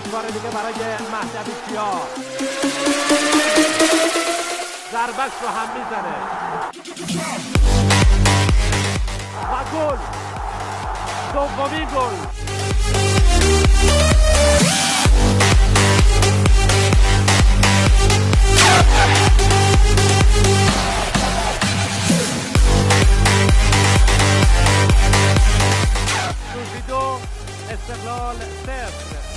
یک بار دیگه برای مهدوی کیا. ضربش رو هم می‌زنه. و گل. دومی گل. استقلال صفر.